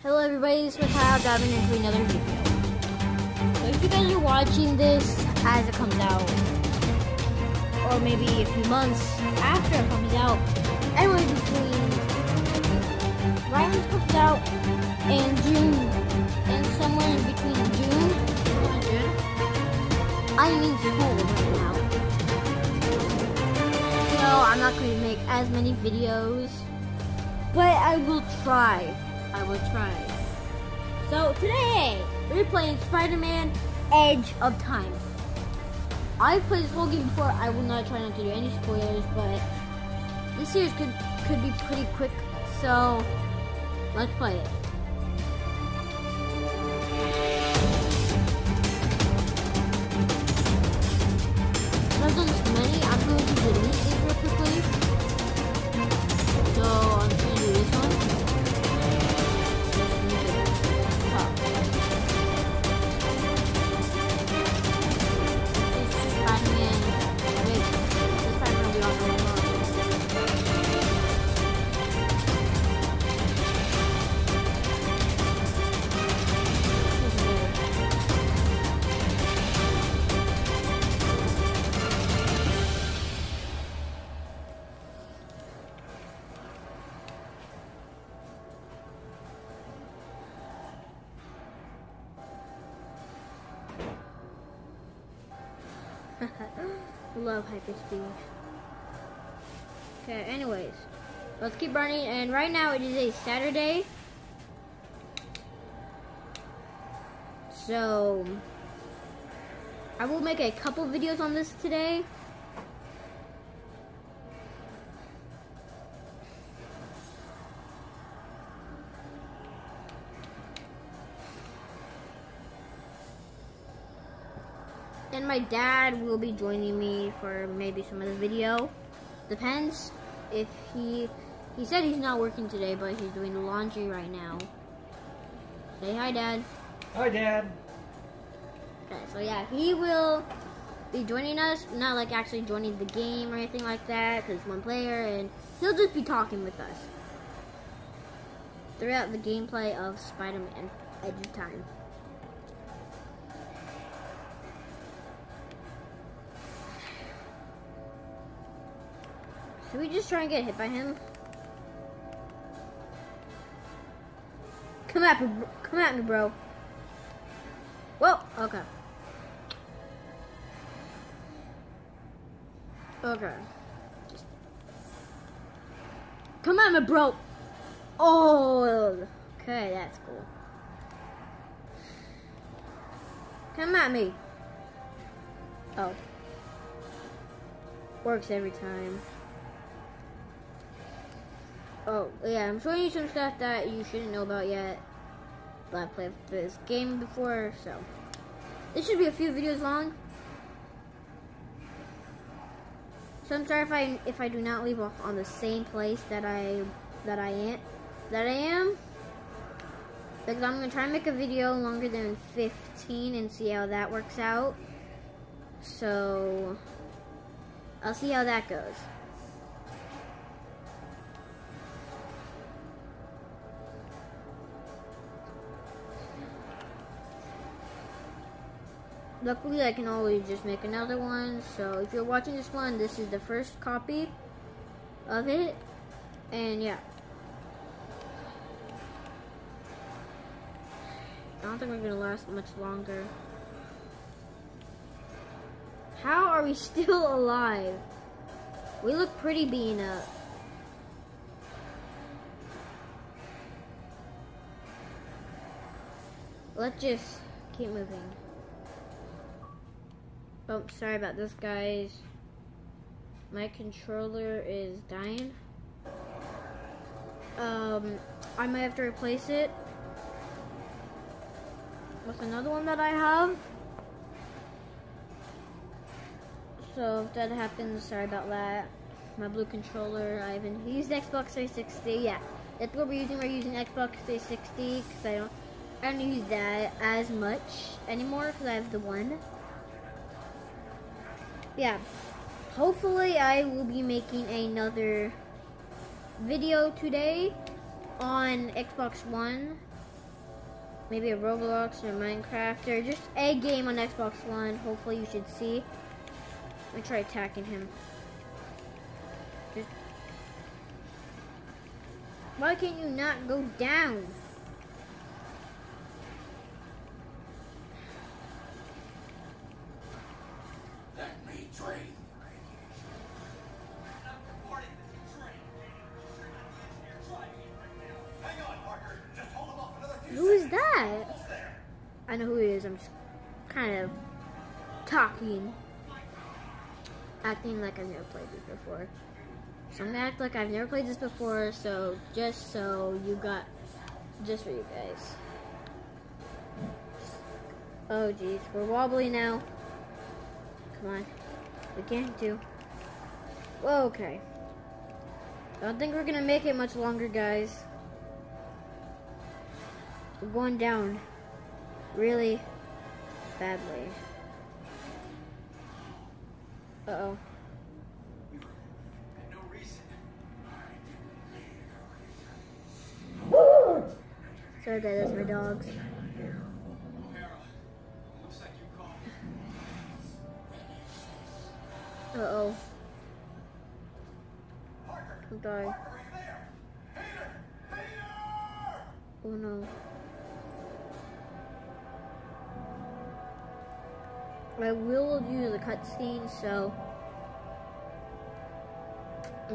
Hello everybody, this is Kyle diving into another video. So if you guys are watching this as it comes out, or maybe a few months after it comes out, anywhere between it comes out and June, and somewhere in between June, and June, I'm in school right now. So I'm not going to make as many videos, but I will try. I will try. So today, we're playing Spider-Man Edge of Time. I've played this whole game before. I will not try not to do any spoilers, but this series could could be pretty quick. So let's play it. This many. I'm going to delete Love hyperspeed. Okay, anyways. Let's keep running and right now it is a Saturday. So I will make a couple videos on this today. My dad will be joining me for maybe some other video. Depends if he he said he's not working today, but he's doing the laundry right now. Say hi, Dad. Hi, Dad. Okay, so yeah, he will be joining us. Not like actually joining the game or anything like that, because it's one player, and he'll just be talking with us throughout the gameplay of Spider-Man Edge of Time. Should we just try and get hit by him? Come at me, come at me, bro. Whoa, okay. Okay. Come at me, bro. Oh, okay, that's cool. Come at me. Oh. Works every time. Oh, yeah, I'm showing you some stuff that you shouldn't know about yet. But I've played this game before, so. This should be a few videos long. So I'm sorry if I if I do not leave off on the same place that I that I am that I am. Because I'm gonna try and make a video longer than 15 and see how that works out. So I'll see how that goes. Luckily, I can always just make another one. So if you're watching this one, this is the first copy of it. And yeah. I don't think we're going to last much longer. How are we still alive? We look pretty beaten up. Let's just keep moving. Oh, sorry about this, guys. My controller is dying. Um, I might have to replace it with another one that I have. So if that happens, sorry about that. My blue controller, I haven't used Xbox 360. Yeah, that's what we're using. We're using Xbox 360 because I don't, I don't use that as much anymore because I have the one yeah, hopefully I will be making another video today on Xbox One maybe a Roblox or Minecraft or just a game on Xbox One. Hopefully you should see. Me try attacking him. Just... Why can't you not go down? Know who he is. I'm just kind of talking, acting like I've never played this before. So I'm gonna act like I've never played this before. So just so you got, just for you guys. Oh geez, we're wobbly now. Come on, we can't do. Whoa, okay. Don't think we're gonna make it much longer, guys. We're going down really badly. Uh-oh. Sorry guys, that's my dogs. Uh-oh. I'm dying. Oh no. I will use a cutscene, so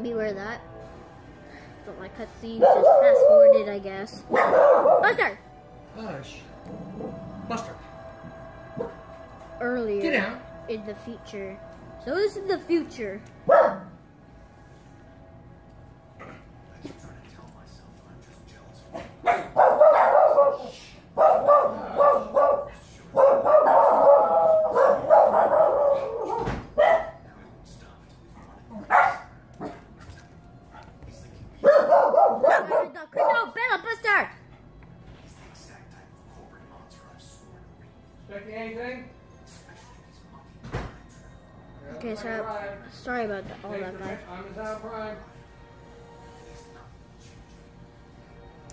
beware that. Don't like cutscenes, just fast forwarded, I guess. Buster! Hush. Buster. Earlier Get out. in the future. So this is the future. Sorry about that, all that, guys.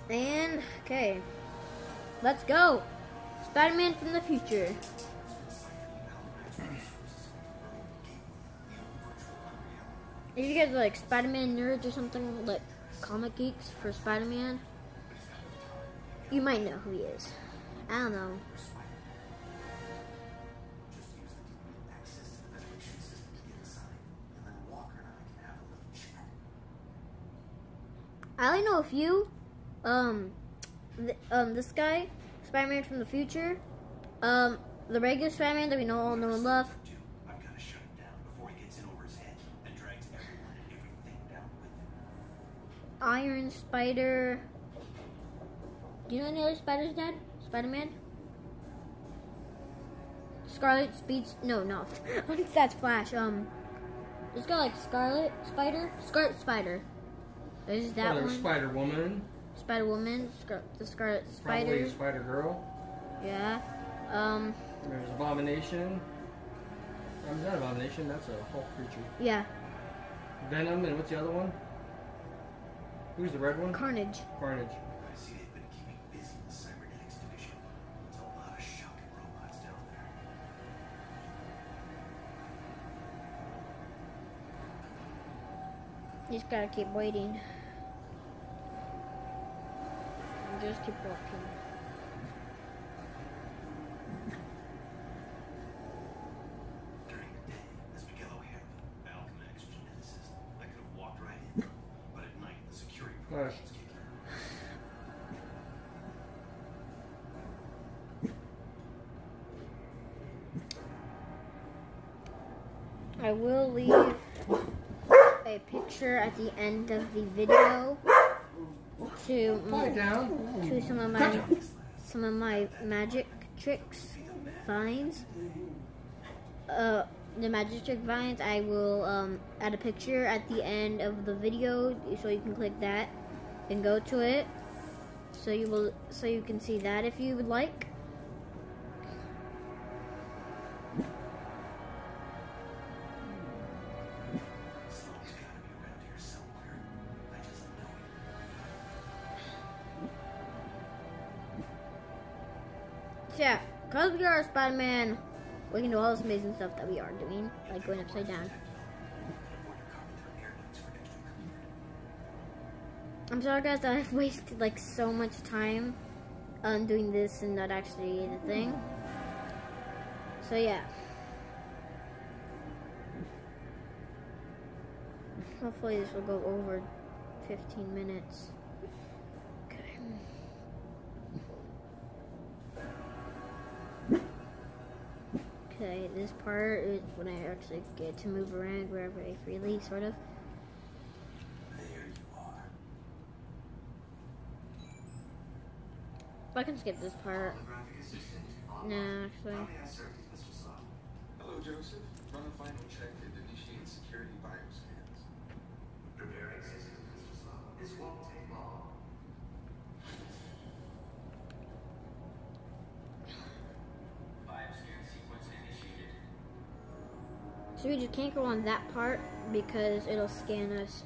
And okay, let's go. Spider-Man from the future. If you guys are like Spider-Man nerds or something, like comic geeks for Spider-Man, you might know who he is. I don't know. I only know a few. Um, th um, this guy, Spider-Man from the future. Um, the regular Spider-Man that we know all know and love. Got. Iron Spider. Do you know any other spiders, Dad? Spider-Man? Scarlet Speeds. No, no. That's Flash. Um, this guy like Scarlet Spider. Scarlet Spider. There's that one. Spider Woman. Spider Woman. Scar- the Scarlet Spider. Probably Spider. Spider Girl. Yeah. Um. There's Abomination. Um, not Abomination. That's a Hulk creature. Yeah. Venom and what's the other one? Who's the red one? Carnage. Carnage. Just gotta keep waiting. And just keep walking. End of the video to Quiet to some of my some of my magic tricks vines. Uh, the magic trick vines. I will um, add a picture at the end of the video, so you can click that and go to it. So you will so you can see that if you would like. Are Spider-Man, we can do all this amazing stuff that we are doing, like going upside down. I'm sorry guys that I've wasted like so much time on doing this and not actually the thing. So yeah. Hopefully this will go over 15 minutes. Okay, this part is when I actually get to move around wherever I freely, sort of. There you are. I can skip this part. No, actually. How may I serve you, Mr. Sloan? Hello, Joseph. Run a final check and initiate security bioscans. Preparing system, Mr. Sloan. This won't So we just can't go on that part because it'll scan us.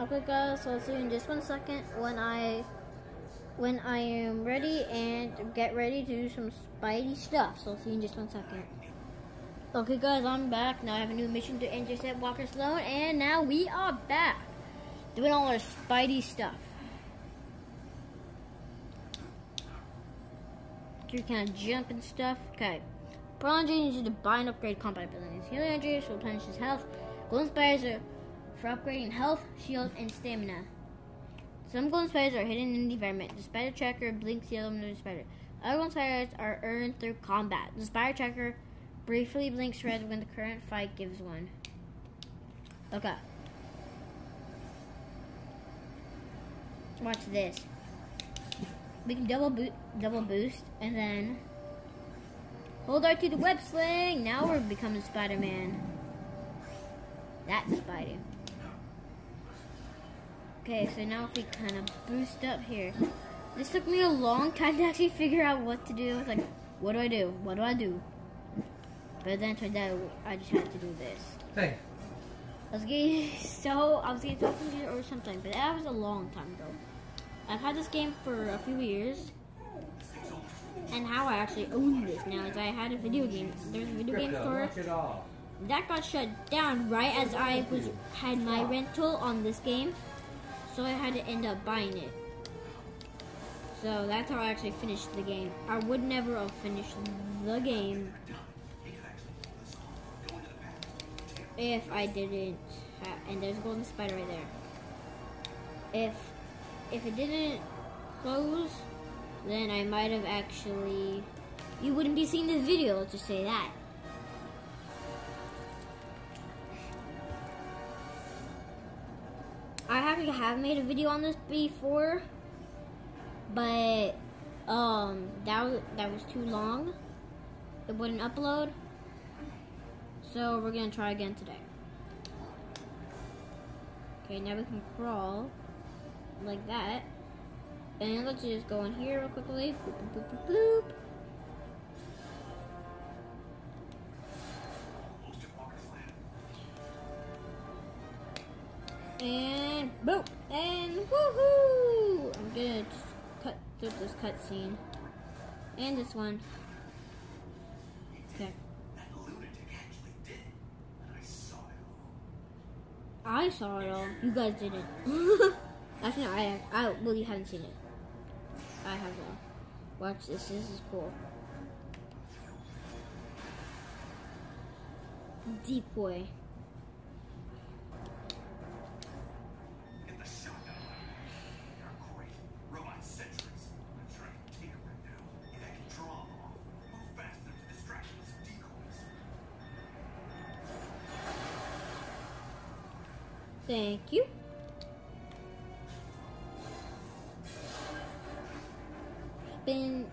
Okay guys, so I'll see you in just one second when I when I am ready and get ready to do some Spidey stuff. So I'll see you in just one second. Okay guys, I'm back. Now I have a new mission to intercept Walker Sloan and now we are back. Doing all our Spidey stuff. You kind of jump and stuff. Okay. Uses to buy and upgrade combat abilities. Healing energies will replenish his health. Golden spiders are for upgrading health, shield, and stamina. Some golden spiders are hidden in the environment. The spider tracker blinks yellow in the illuminated spider. Other golden spiders are earned through combat. The spider tracker briefly blinks red when the current fight gives one. Okay. Watch this. We can double boot, double boost, and then hold R to the web sling. Now we're becoming Spider-Man. That's Spidey. Okay, so now if we kind of boost up here. This took me a long time to actually figure out what to do. I was like, what do I do? What do I do? But then it turned out I just had to do this. Hey, I was getting so I was getting so confused or something, but that was a long time ago. I've had this game for a few years, and how I actually own this now is I had a video game. There's a video game store knock it off. that got shut down right as I was had my rental on this game, so I had to end up buying it. So that's how I actually finished the game. I would never have finished the game if I didn't. And there's a golden spider right there. If if it didn't close, then I might have actually. You wouldn't be seeing this video. Let's just say that. Actually have made a video on this before, but um, that was, that was too long. It wouldn't upload, so we're gonna try again today. Okay, now we can crawl like that, and let's just go in here real quickly. Boop, boop, boop, And boom! And woohoo! I'm gonna just cut through this cutscene. And this one. Okay. That lunatic actually did it. And I saw it all. I saw it all. You guys didn't. Actually, no, I, I, well, you haven't seen it. I have though. Watch this. This is cool. Decoy. Get you. Spin.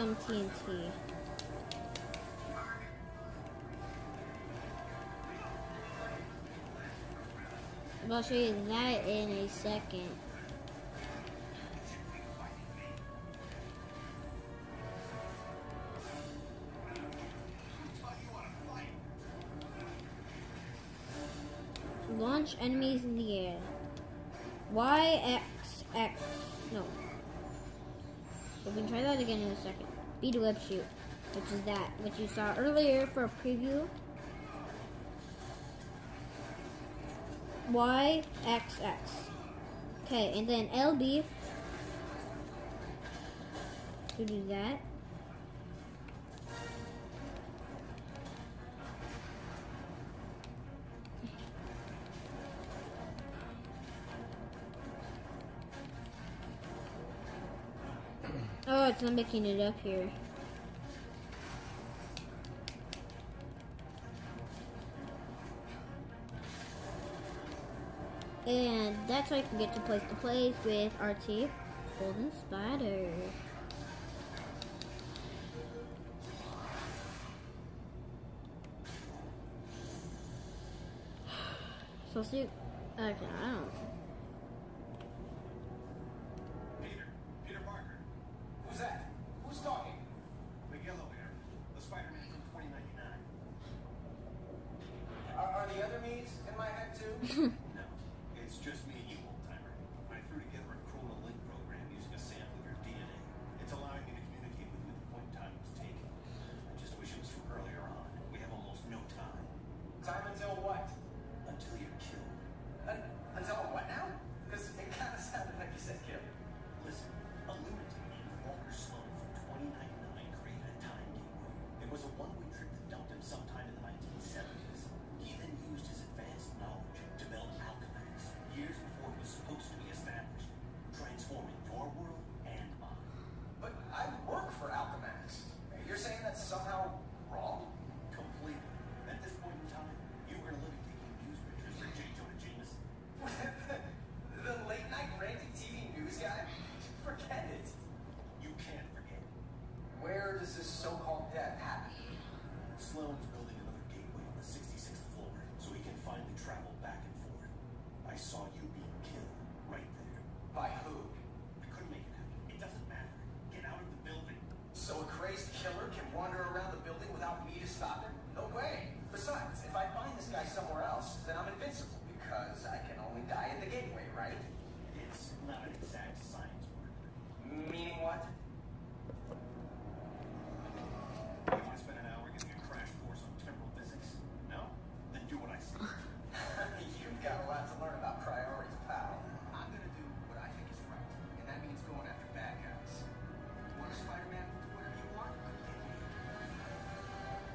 some TNT. I'll show you that in a second. Launch enemies in the air. Y X X. No. We can try that again in a second bead web shoot, which is that, which you saw earlier for a preview. Y, X, X. Okay, and then LB. to do that. because I'm making it up here. And that's how I can get to place to place with RT Golden Spider. So see, okay, I don't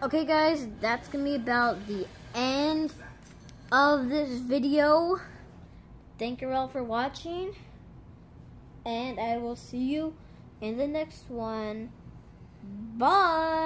Okay, guys, that's going to be about the end of this video. Thank you all for watching. And I will see you in the next one. Bye!